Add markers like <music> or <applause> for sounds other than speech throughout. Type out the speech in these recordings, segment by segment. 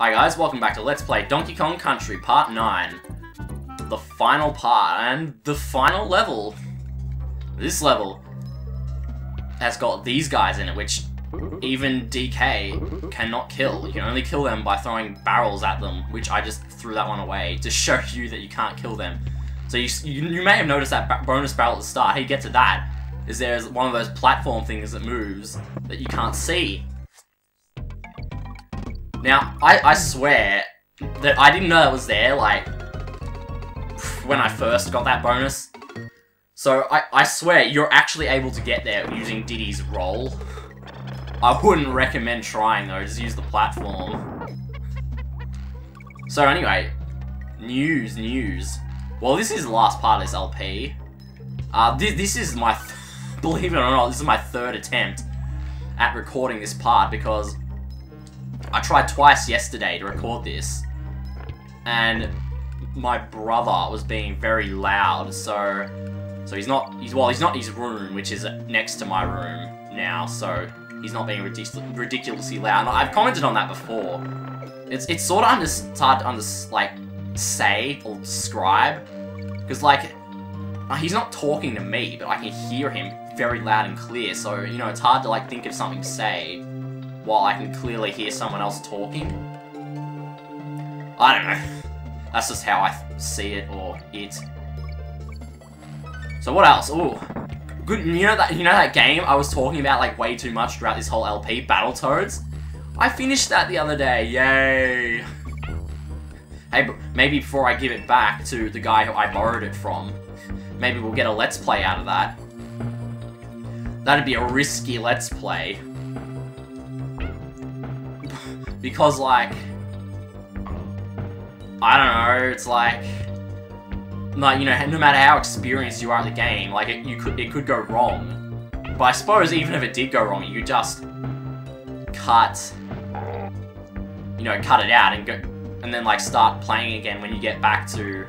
Hi guys, welcome back to Let's Play Donkey Kong Country Part 9. The final part, and the final level. This level has got these guys in it, which even DK cannot kill. You can only kill them by throwing barrels at them, which I just threw that one away to <laughs> show you that you can't kill them. So you, you, you may have noticed that bonus barrel at the start. How you get to that is there's one of those platform things that moves that you can't see. Now, I, I swear that I didn't know that was there, like, when I first got that bonus. So, I, I swear, you're actually able to get there using Diddy's roll. I wouldn't recommend trying, though, just use the platform. So, anyway, news, news. Well, this is the last part of this LP. Uh, this, this is my, believe it or not, this is my third attempt at recording this part, because I tried twice yesterday to record this, and my brother was being very loud, so so he's not he's well he's not in his room, which is next to my room now, so he's not being ridic ridiculously loud. And I've commented on that before. It's it's sort of hard to under, like say or describe because like uh, he's not talking to me, but I can hear him very loud and clear. So you know it's hard to like think of something to say while I can clearly hear someone else talking. I don't know. That's just how I see it, or it. So what else? Ooh. Good, you know that you know that game I was talking about like way too much throughout this whole LP, Battletoads? I finished that the other day, yay! Hey, maybe before I give it back to the guy who I borrowed it from, maybe we'll get a Let's Play out of that. That'd be a risky Let's Play because like I don't know, it's like like you know, no matter how experienced you are at the game, like it, you could it could go wrong. But I suppose even if it did go wrong, you just cut you know, cut it out and go and then like start playing again when you get back to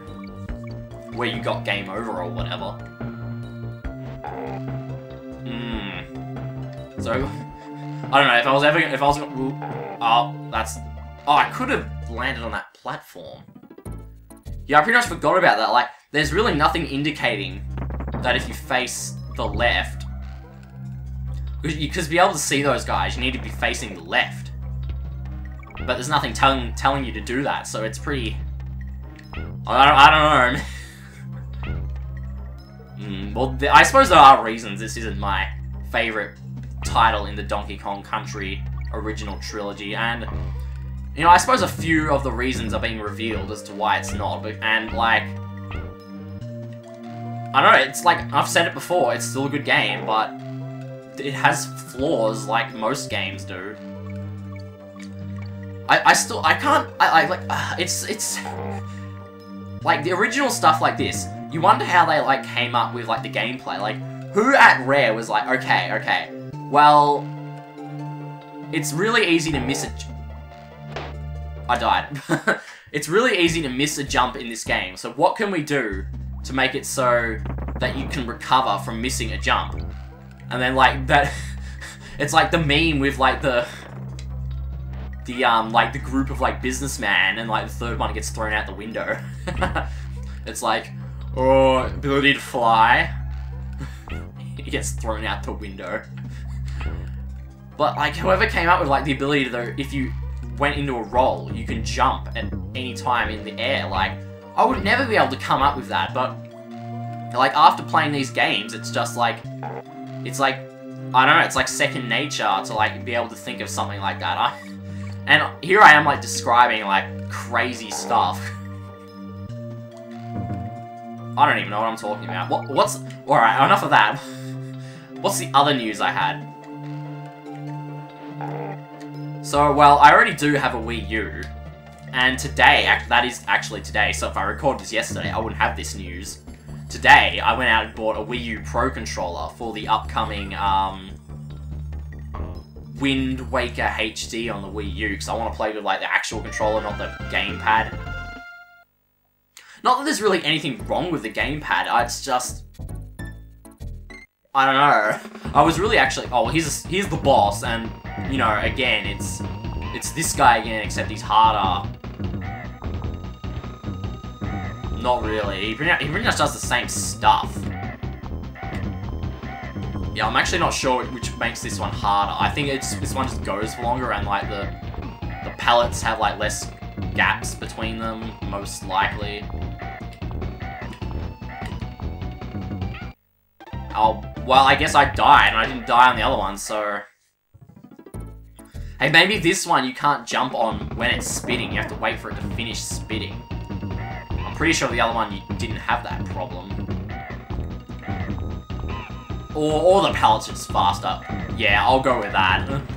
where you got game over or whatever. Hmm. So I don't know if I was ever if I was gonna, Oh, that's... Oh, I could have landed on that platform. Yeah, I pretty much forgot about that. Like, there's really nothing indicating that if you face the left... Because to be able to see those guys, you need to be facing the left. But there's nothing telling telling you to do that, so it's pretty... I don't, I don't know. <laughs> mm, well, I suppose there are reasons this isn't my favorite title in the Donkey Kong Country original trilogy, and, you know, I suppose a few of the reasons are being revealed as to why it's not, but, and, like, I don't know, it's like, I've said it before, it's still a good game, but it has flaws like most games do. I, I still, I can't, I, I like, uh, <sighs> it's, it's, <sighs> like, the original stuff like this, you wonder how they, like, came up with, like, the gameplay, like, who at Rare was like, okay, okay, well, it's really easy to miss a... I died. <laughs> it's really easy to miss a jump in this game, so what can we do to make it so that you can recover from missing a jump? And then, like, that... <laughs> it's like the meme with, like, the... The, um, like, the group of, like, businessman, and, like, the third one gets thrown out the window. <laughs> it's like, oh, ability to fly. he gets thrown out the window. But like whoever came up with like the ability to, if you went into a roll, you can jump at any time in the air. Like I would never be able to come up with that. But like after playing these games, it's just like it's like I don't know. It's like second nature to like be able to think of something like that. I, and here I am like describing like crazy stuff. I don't even know what I'm talking about. What, what's... Alright, enough of that. What's the other news I had? So, well, I already do have a Wii U. And today, that is actually today, so if I recorded this yesterday, I wouldn't have this news. Today, I went out and bought a Wii U Pro controller for the upcoming, um, Wind Waker HD on the Wii U, because I want to play with, like, the actual controller, not the gamepad. Not that there's really anything wrong with the gamepad, it's just... I don't know. I was really actually... Oh, he's, a, he's the boss, and you know, again, it's It's this guy again, except he's harder. Not really. He pretty, he pretty much does the same stuff. Yeah, I'm actually not sure which makes this one harder. I think it's this one just goes longer and like the the pallets have like less gaps between them, most likely. Oh, well, I guess I died, and I didn't die on the other one, so... Hey, maybe this one you can't jump on when it's spitting, you have to wait for it to finish spitting. I'm pretty sure the other one you didn't have that problem. Or, or the pellets are just faster. Yeah, I'll go with that. <laughs>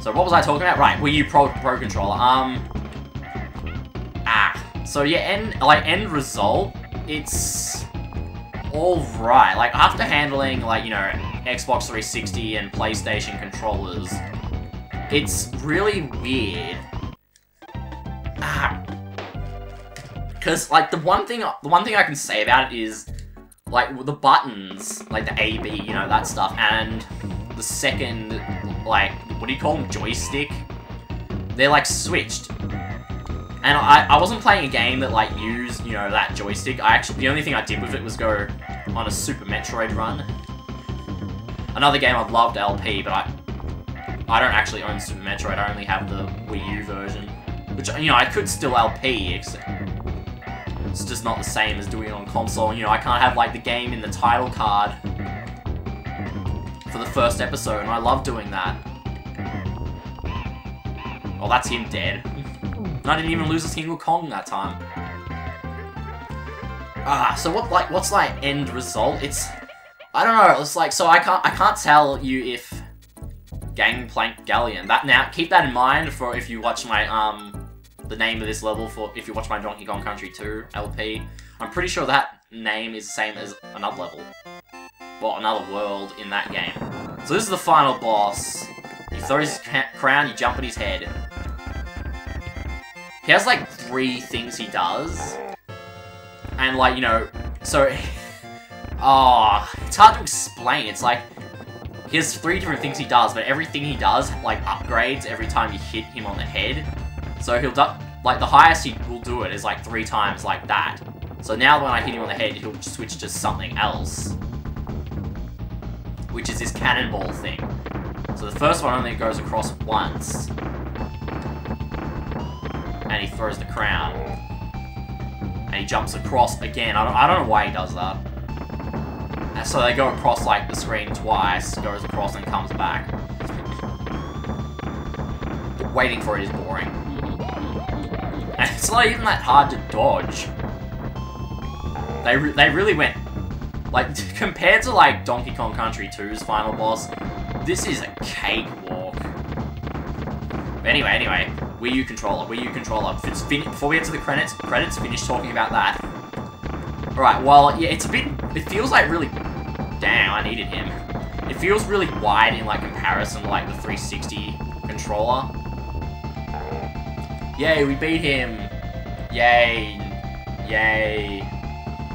So what was I talking about? Right, Wii U Pro, Pro Controller. Um... Ah. So yeah, end, like, end result, it's alright. Like, after handling, like, you know, Xbox 360 and PlayStation controllers, it's really weird. Ah. Because, like, the one thing, the one thing I can say about it is, like, the buttons, like the A, B, you know, that stuff, and the second, like, what do you call them, joystick? They're, like, switched. And I, I wasn't playing a game that, like, used, you know, that joystick. I actually, the only thing I did with it was go on a Super Metroid run. Another game I've loved LP, but I, I don't actually own Super Metroid, I only have the Wii U version. Which, you know, I could still LP, except it's just not the same as doing it on console. You know, I can't have, like, the game in the title card for the first episode, and I love doing that. Oh, that's him dead. I didn't even lose a single Kong that time. Ah, so what like what's like end result? It's I don't know, it's like so I can't I can't tell you if Gangplank Galleon. That now keep that in mind for if you watch my um the name of this level for if you watch my Donkey Kong Country 2 LP. I'm pretty sure that name is the same as another level. Well, another world in that game. So this is the final boss. He throws his crown, you jump at his head. He has like three things he does. And like, you know, so... <laughs> oh, it's hard to explain. It's like, he has three different things he does, but everything he does, like, upgrades every time you hit him on the head. So he'll do, like, the highest he will do it is like three times like that. So now when I hit him on the head, he'll switch to something else. Which is this cannonball thing. So the first one only goes across once. And he throws the crown. And he jumps across again. I don't, I don't know why he does that. So they go across, like, the screen twice, goes across and comes back. Waiting for it is boring. And it's not even that hard to dodge. They, re they really went... Like, <laughs> compared to, like, Donkey Kong Country 2's final boss, this is a cakewalk. Anyway, anyway, Wii U controller, Wii U controller. Before we get to the credits, credits, finish talking about that. Alright, well, yeah, it's a bit... It feels like really... Damn, I needed him. It feels really wide in, like, comparison to, like, the 360 controller. Yay, we beat him! Yay! Yay!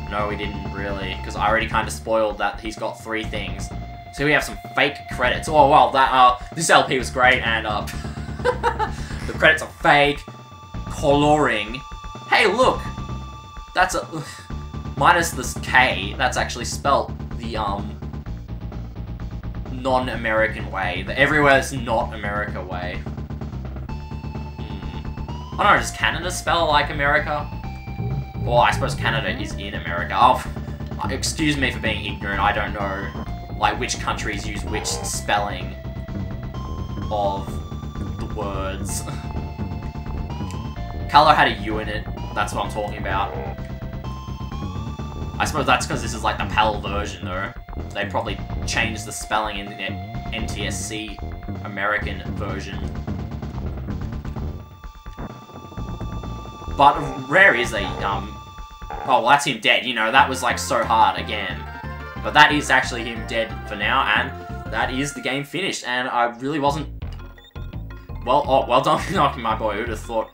No, we didn't, really, because I already kind of spoiled that he's got three things. So we have some fake credits. Oh, well, that, uh, this LP was great, and, uh, <laughs> the credits are fake. Coloring. Hey, look! That's a... <sighs> Minus this K, that's actually spelt the, um... Non-American way. The everywhere that's not America way. Hmm. I don't know, does Canada spell like America? Well, I suppose Canada is mm. in America. Oh, uh, excuse me for being ignorant, I don't know, like, which countries use which spelling of the words. <laughs> Color had a U in it, that's what I'm talking about. I suppose that's because this is like the PAL version, though. They probably changed the spelling in the NTSC American version. But Rare is a, um... Oh, well, that's him dead. You know, that was, like, so hard again. But that is actually him dead for now, and that is the game finished. And I really wasn't... Well, oh, well done, <laughs> my boy. Who'd have thought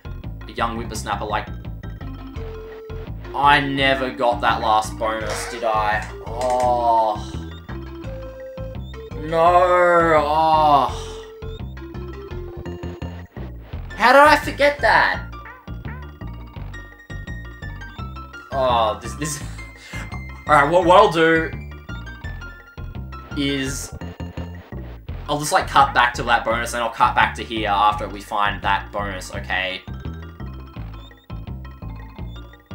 a young whippersnapper like... I never got that last bonus, did I? Oh... No! Oh... How did I forget that? Oh, this this. <laughs> All right, what what I'll do is I'll just like cut back to that bonus, and I'll cut back to here after we find that bonus. Okay.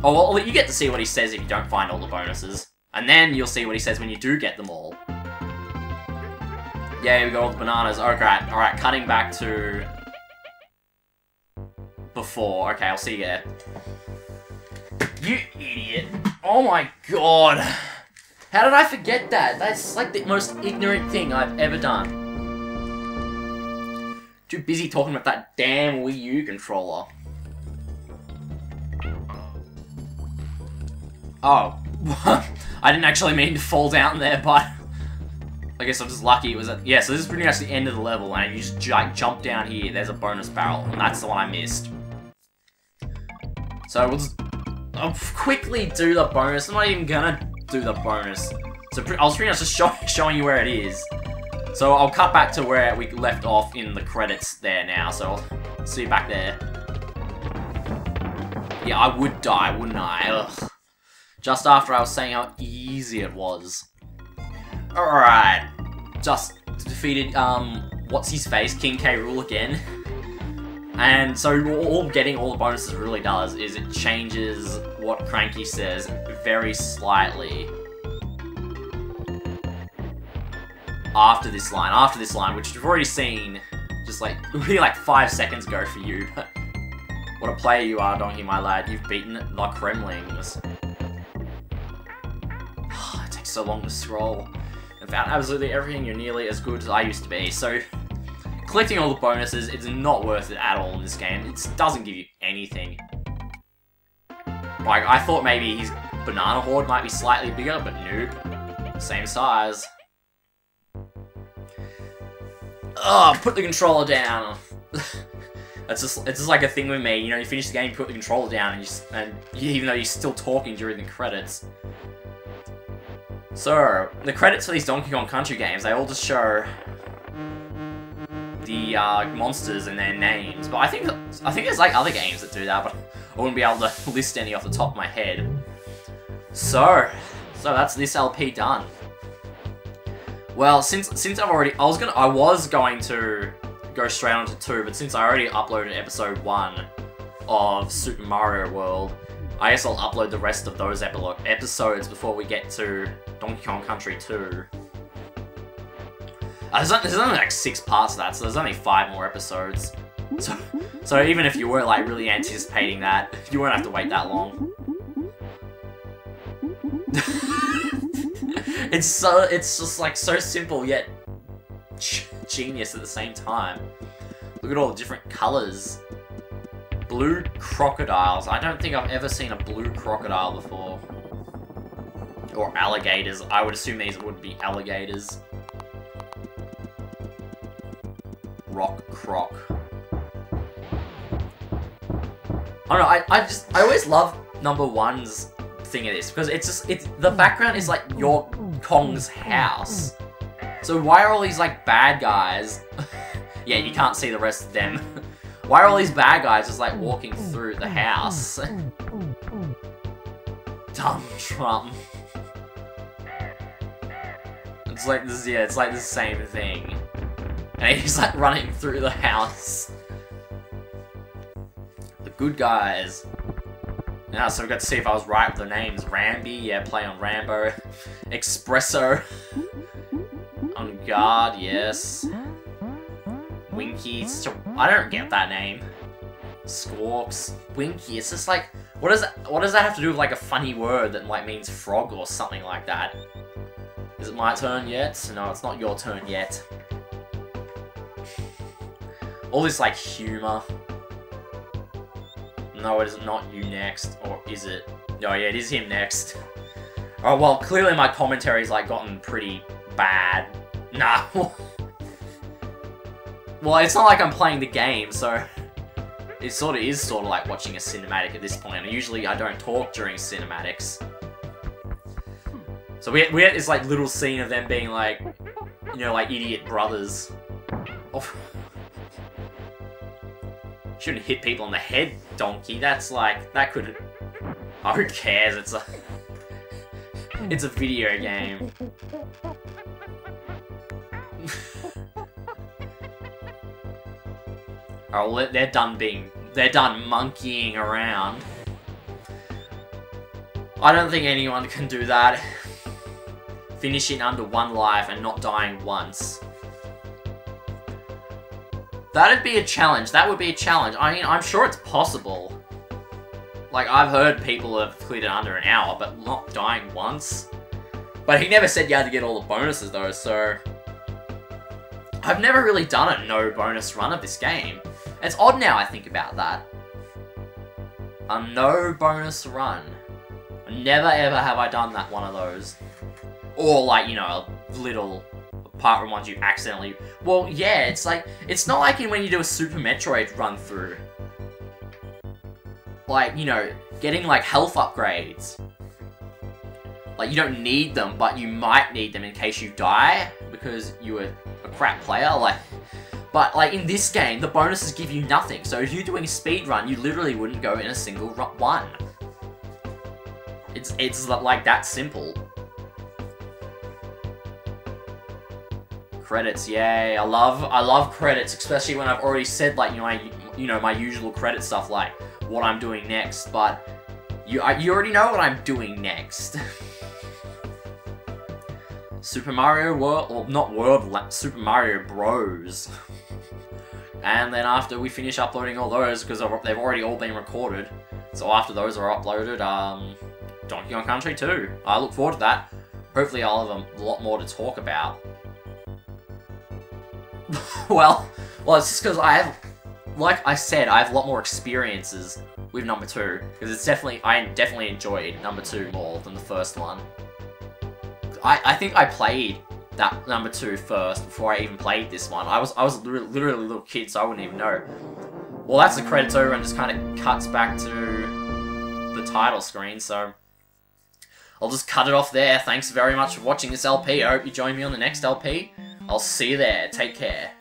Oh, well, you get to see what he says if you don't find all the bonuses. And then you'll see what he says when you do get them all. Yeah, we got all the bananas. Oh, alright, alright, cutting back to... Before. Okay, I'll see you there. You idiot. Oh my god. How did I forget that? That's like the most ignorant thing I've ever done. Too busy talking about that damn Wii U controller. Oh. <laughs> I didn't actually mean to fall down there, but... <laughs> I guess I'm just lucky it was at... Yeah, so this is pretty much the end of the level, and you just jump down here, there's a bonus barrel, and that's the one I missed. So we'll just... I'll quickly do the bonus. I'm not even gonna do the bonus. So I was pretty much just show <laughs> showing you where it is. So I'll cut back to where we left off in the credits there now, so I'll see you back there. Yeah, I would die, wouldn't I? Ugh. Just after I was saying how easy it was. Alright. Just defeated, um, what's his face? King K. Rool again. And so all getting all the bonuses really does is it changes what Cranky says very slightly. After this line, after this line, which you've already seen just like, <laughs> really like five seconds ago for you. but what a player you are, Donkey, my lad. You've beaten the Kremlings so long to scroll, and found absolutely everything you're nearly as good as I used to be, so collecting all the bonuses is not worth it at all in this game. It doesn't give you anything. Like, I thought maybe his banana hoard might be slightly bigger, but nope. Same size. Oh, put the controller down. <laughs> It's just it's just like a thing with me. You know, you finish the game, you put the controller down, and you and even though you're still talking during the credits, so, the credits for these Donkey Kong Country games, they all just show the uh, monsters and their names. But I think I think there's like other games that do that, but I wouldn't be able to <laughs> list any off the top of my head. So, so that's this LP done. Well, since since I've already, I was gonna, I was going to go straight on to two, but since I already uploaded episode one of Super Mario World, I guess I'll upload the rest of those episodes before we get to Donkey Kong Country 2. Uh, there's, there's only like six parts of that, so there's only five more episodes. So, so even if you were like really anticipating that, you won't have to wait that long. <laughs> it's so, it's just like so simple yet genius at the same time. Look at all the different colors. Blue crocodiles. I don't think I've ever seen a blue crocodile before. Or alligators. I would assume these would be alligators. Rock croc. I don't know, I, I just, I always love number one's thing of this, because it's just, it's, the background is like your Kong's house. So why are all these like bad guys? <laughs> yeah, you can't see the rest of them. <laughs> why are all these bad guys just like walking through the house? <laughs> Dumb Drum. It's like this, yeah, it's like the same thing. And he's like running through the house. The good guys. Now, so we got to see if I was right with the names. Rambi, yeah, play on Rambo. <laughs> Expresso. on guard, yes. Winky, I don't get that name. Squawks, Winky, it's just like, what does that, what does that have to do with like a funny word that like means frog or something like that? Is it my turn yet? No, it's not your turn yet. All this, like, humor. No, it is not you next. Or is it? No, oh, yeah, it is him next. Oh, well, clearly my commentary's, like, gotten pretty bad. <laughs> Nah. Well, it's not like I'm playing the game, so... It sort of is sort of like watching a cinematic at this point. Usually I don't talk during cinematics. So we we had this like little scene of them being like, you know, like idiot brothers. Oh. Shouldn't hit people on the head, donkey. That's like, that could... Oh, who cares? It's a... <laughs> It's a video game. Oh, they're done being... They're done monkeying around. I don't think anyone can do that. Finishing under one life and not dying once. That'd be a challenge. That would be a challenge. I mean, I'm sure it's possible. Like, I've heard people have cleared it under an hour, but not dying once. But he never said you had to get all the bonuses, though, so... I've never really done a no bonus run of this game. It's odd now I think about that. A no bonus run. Never ever have I done that one of those. Or like, you know, a little apart from ones you accidentally... Well, yeah, it's like... It's not like when you do a Super Metroid run through. Like, you know, getting like health upgrades. Like, you don't need them, but you might need them in case you die because you were a crap player. Like, but like in this game, the bonuses give you nothing. So if you're doing a speed run, you literally wouldn't go in a single one. It's, it's like that simple. Credits, yay. I love I love credits, especially when I've already said like, you know, I, you know, my usual credit stuff like what I'm doing next, but you I, you already know what I'm doing next. <laughs> Super Mario World, well, not World, Super Mario Bros. <laughs> and then after we finish uploading all those, because they've already all been recorded, so after those are uploaded, um, Donkey Kong Country 2. I look forward to that. Hopefully I'll have a lot more to talk about. <laughs> well, well, it's just because I have, like I said, I have a lot more experiences with number two. Because it's definitely, I definitely enjoyed number two more than the first one. I, I think I played that number two first before I even played this one. I was I was literally, a little kid, so I wouldn't even know. Well, that's the credits over and just kind of cuts back to the title screen, so... I'll just cut it off there. Thanks very much for watching this LP. I hope you join me on the next LP. I'll see you there. Take care.